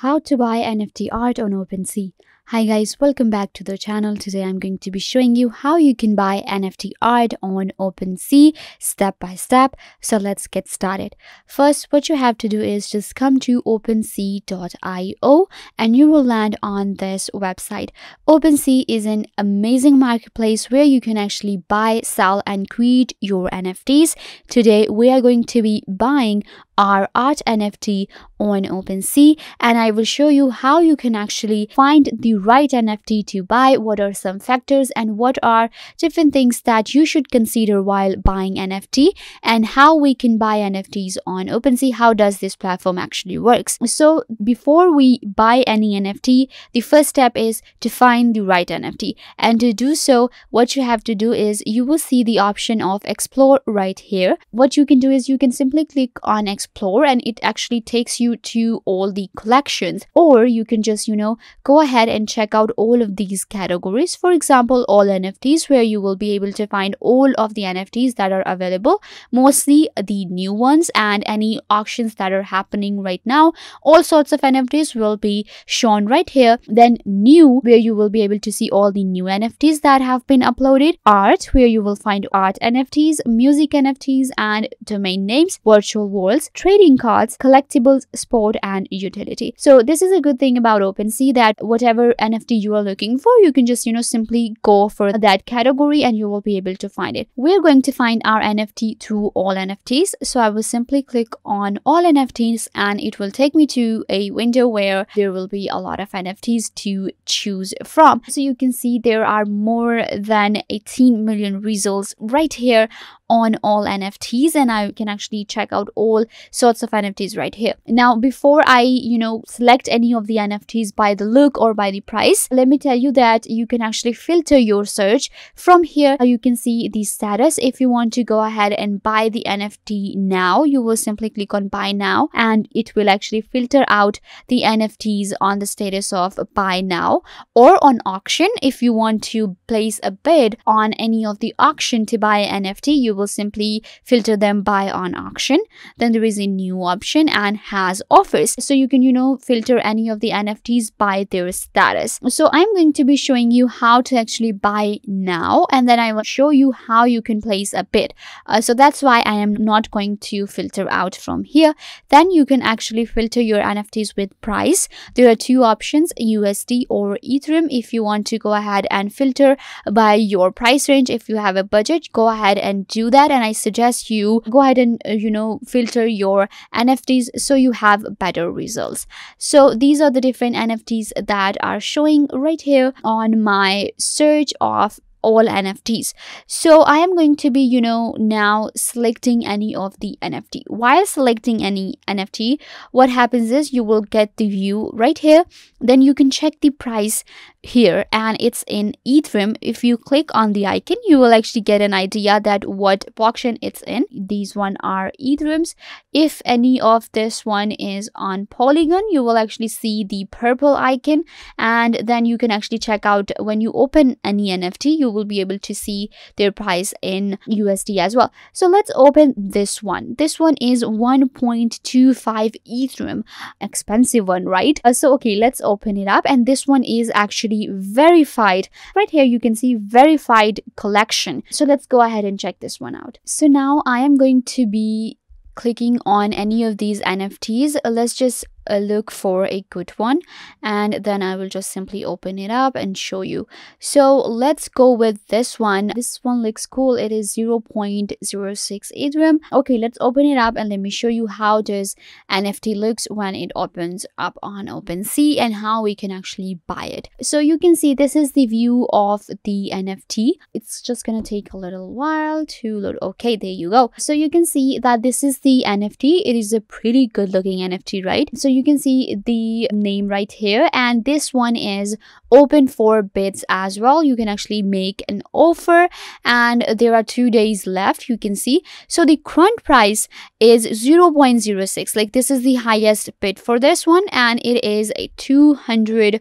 How to buy NFT art on OpenSea. Hi guys, welcome back to the channel. Today I'm going to be showing you how you can buy NFT art on OpenSea step by step. So let's get started. First, what you have to do is just come to OpenSea.io and you will land on this website. OpenSea is an amazing marketplace where you can actually buy, sell and create your NFTs. Today we are going to be buying our art NFT on OpenSea and I will show you how you can actually find the right NFT to buy, what are some factors and what are different things that you should consider while buying NFT and how we can buy NFTs on OpenSea, how does this platform actually works. So before we buy any NFT, the first step is to find the right NFT and to do so, what you have to do is you will see the option of explore right here. What you can do is you can simply click on explore explore and it actually takes you to all the collections or you can just you know go ahead and check out all of these categories. For example all nfts where you will be able to find all of the nfts that are available mostly the new ones and any auctions that are happening right now. All sorts of nfts will be shown right here. Then new where you will be able to see all the new nfts that have been uploaded. Art where you will find art nfts music nfts and domain names virtual worlds trading cards, collectibles, sport, and utility. So this is a good thing about OpenSea that whatever NFT you are looking for, you can just, you know, simply go for that category and you will be able to find it. We're going to find our NFT through all NFTs. So I will simply click on all NFTs and it will take me to a window where there will be a lot of NFTs to choose from. So you can see there are more than 18 million results right here on all NFTs and I can actually check out all sorts of NFTs right here. Now, before I, you know, select any of the NFTs by the look or by the price, let me tell you that you can actually filter your search. From here, you can see the status. If you want to go ahead and buy the NFT now, you will simply click on buy now and it will actually filter out the NFTs on the status of buy now or on auction. If you want to place a bid on any of the auction to buy an NFT, you will simply filter them by on auction. Then there is a new option and has offers. So you can, you know, filter any of the NFTs by their status. So I'm going to be showing you how to actually buy now and then I will show you how you can place a bid. Uh, so that's why I am not going to filter out from here. Then you can actually filter your NFTs with price. There are two options, USD or Ethereum. If you want to go ahead and filter by your price range, if you have a budget, go ahead and do that and i suggest you go ahead and uh, you know filter your nfts so you have better results so these are the different nfts that are showing right here on my search of all NFTs. So I am going to be, you know, now selecting any of the NFT. While selecting any NFT, what happens is you will get the view right here. Then you can check the price here and it's in Ethereum. If you click on the icon, you will actually get an idea that what blockchain it's in. These one are Ethereums. If any of this one is on Polygon, you will actually see the purple icon and then you can actually check out when you open any NFT, you will be able to see their price in USD as well. So let's open this one. This one is 1.25 Ethereum. Expensive one, right? Uh, so okay, let's open it up and this one is actually actually verified. Right here, you can see verified collection. So let's go ahead and check this one out. So now I am going to be clicking on any of these NFTs. Let's just uh, look for a good one and then I will just simply open it up and show you. So let's go with this one. This one looks cool. It is 0.06 Ethereum. Okay, let's open it up and let me show you how does NFT looks when it opens up on OpenSea and how we can actually buy it. So you can see this is the view of the NFT. It's just gonna take a little while to load. Okay, there you go. So you can see that this is the NFT. It is a pretty good looking NFT, right? So you can see the name right here and this one is open for bids as well. You can actually make an offer and there are two days left you can see. So the current price is 0.06 like this is the highest bid for this one and it is a 200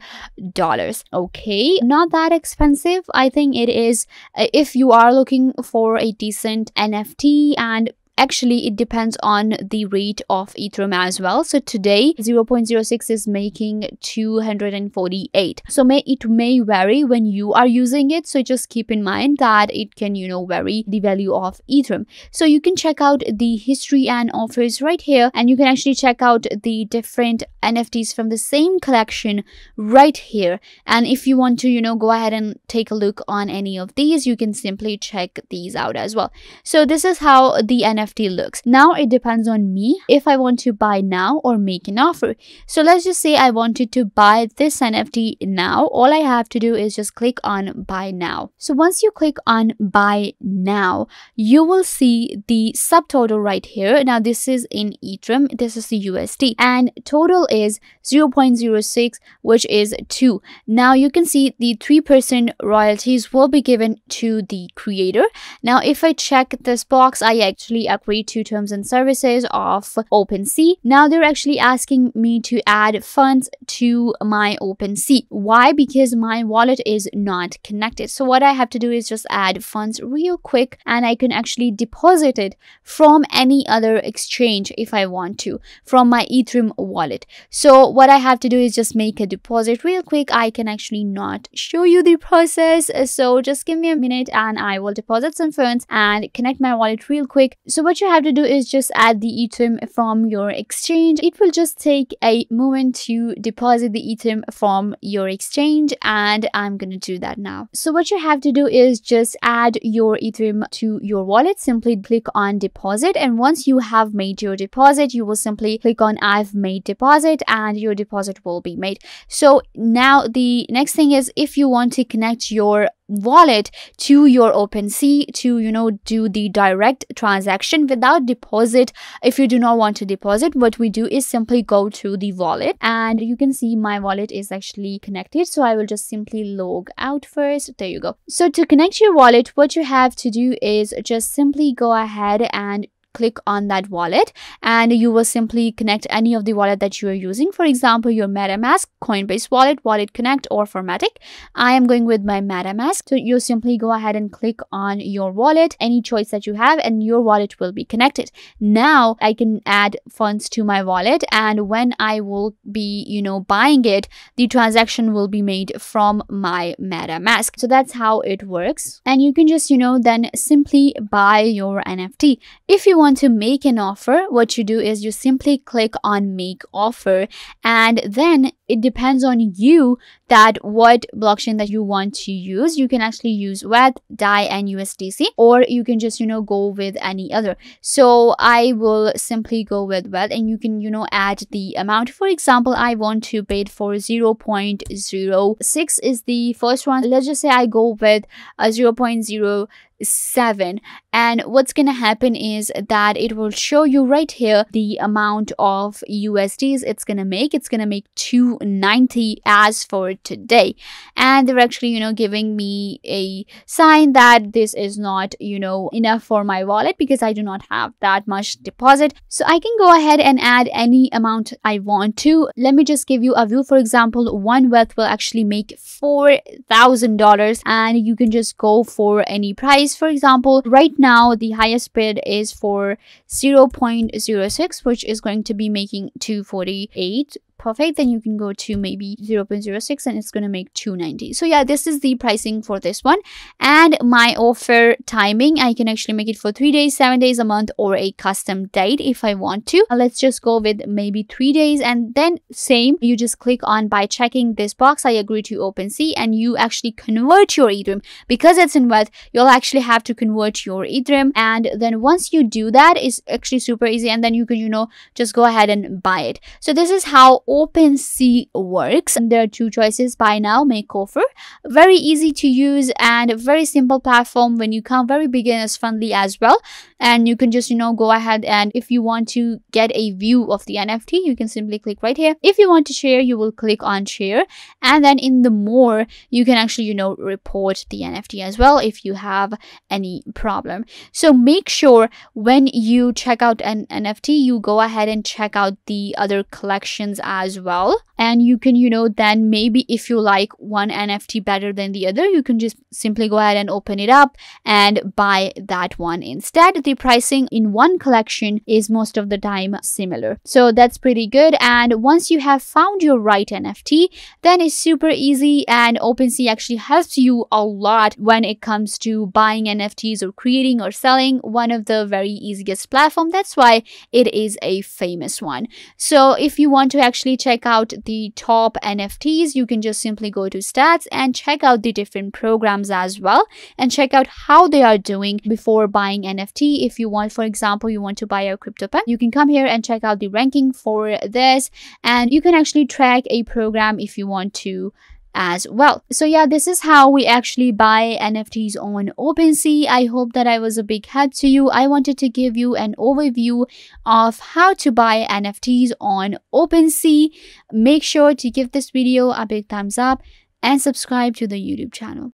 dollars. Okay not that expensive. I think it is uh, if you are looking for a decent nft and actually it depends on the rate of ethereum as well. So today 0.06 is making 248 so may it may vary when you are using it. So just keep in mind that it can you know vary the value of ethereum. So you can check out the history and offers right here. And you can actually check out the different nfts from the same collection right here. And if you want to you know go ahead and take a look on any of these you can simply check these out as well. So this is how the nft looks. Now it depends on me if i want to buy now or make an offer. So let's just say i wanted to buy this nft now. All i have to do is just click on buy now. So once you click on buy now you will see the subtotal right here. Now this is in ethereum. This is the usd and total is 0.06 which is 2 now you can see the 3% royalties will be given to the creator. Now if i check this box i actually agree to terms and services of OpenSea. Now they're actually asking me to add funds to my OpenSea. Why? Because my wallet is not connected. So what I have to do is just add funds real quick and I can actually deposit it from any other exchange if I want to from my Ethereum wallet. So what I have to do is just make a deposit real quick. I can actually not show you the process. So just give me a minute and I will deposit some funds and connect my wallet real quick. So what you have to do is just add the Ethereum from your exchange. It will just take a moment to deposit the Ethereum from your exchange and I'm going to do that now. So what you have to do is just add your Ethereum to your wallet. Simply click on deposit and once you have made your deposit, you will simply click on I've made deposit and your deposit will be made. So now the next thing is if you want to connect your wallet to your OpenSea to you know do the direct transaction without deposit if you do not want to deposit what we do is simply go to the wallet. And you can see my wallet is actually connected so I will just simply log out first. There you go. So to connect your wallet what you have to do is just simply go ahead and click on that wallet and you will simply connect any of the wallet that you are using. For example your metamask coinbase wallet wallet connect or Fortmatic. I am going with my metamask. So you simply go ahead and click on your wallet any choice that you have and your wallet will be connected. Now i can add funds to my wallet and when i will be you know buying it the transaction will be made from my metamask. So that's how it works. And you can just you know then simply buy your nft if you want to make an offer, what you do is you simply click on make offer and then it depends on you that what blockchain that you want to use. You can actually use WETH, DAI and USDC or you can just, you know, go with any other. So I will simply go with WETH and you can, you know, add the amount. For example, I want to bid for 0.06 is the first one. Let's just say I go with a 0 0.0 7 and what's gonna happen is that it will show you right here the amount of USDs it's gonna make. It's gonna make 290 as for today. And they're actually you know giving me a sign that this is not you know enough for my wallet because I do not have that much deposit. So I can go ahead and add any amount I want to. Let me just give you a view. For example one WETH will actually make four thousand dollars and you can just go for any price for example right now the highest bid is for 0.06 which is going to be making 248 perfect then you can go to maybe 0.06 and it's going to make 290 so yeah this is the pricing for this one. And my offer timing i can actually make it for three days seven days a month or a custom date if i want to. Uh, let's just go with maybe three days and then same you just click on by checking this box i agree to OpenSea and you actually convert your ethereum because it's in WETH you'll actually have to convert your ethereum and then once you do that it's actually super easy and then you can you know just go ahead and buy it. So this is how OpenSea works. And there are two choices buy now, make offer. Very easy to use and very simple platform when you come very beginners friendly as well. And you can just, you know, go ahead and if you want to get a view of the NFT, you can simply click right here. If you want to share, you will click on share. And then in the more, you can actually, you know, report the NFT as well if you have any problem. So make sure when you check out an NFT, you go ahead and check out the other collections as as well and you can you know then maybe if you like one nft better than the other you can just simply go ahead and open it up and buy that one instead the pricing in one collection is most of the time similar so that's pretty good and once you have found your right nft then it's super easy and OpenSea actually helps you a lot when it comes to buying NFTs or creating or selling one of the very easiest platform. That's why it is a famous one. So if you want to actually check out the top NFTs, you can just simply go to stats and check out the different programs as well and check out how they are doing before buying NFT. If you want, for example, you want to buy a CryptoPunk, you can come here and check out the ranking for this and you can actually track a program if you want to as well. So yeah, this is how we actually buy NFTs on OpenSea. I hope that I was a big help to you. I wanted to give you an overview of how to buy NFTs on OpenSea. Make sure to give this video a big thumbs up and subscribe to the YouTube channel.